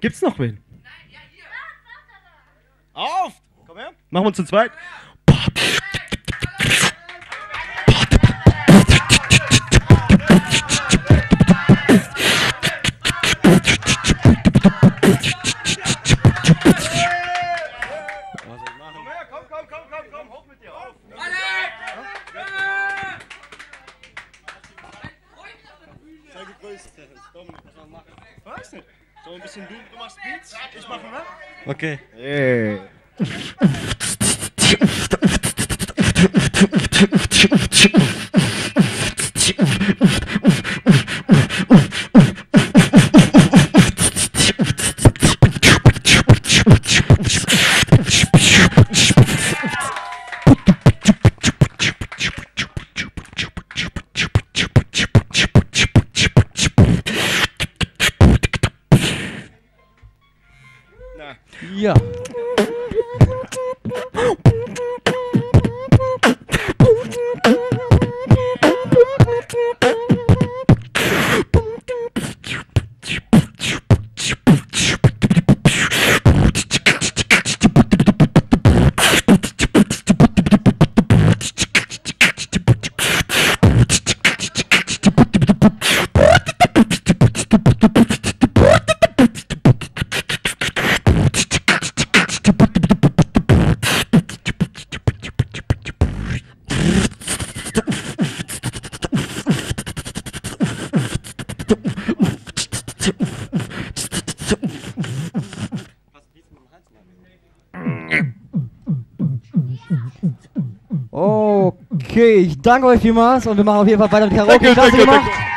Gibt's noch wen? Auf! Komm her. Machen wir zu zweit. Weiß nicht. So ein bisschen du, du machst Beats, ich mache, ne? Okay. Na, Ja. Okay, ich danke euch vielmals und wir machen auf jeden Fall weiter mit Karaoke. Danke, danke, gemacht. danke.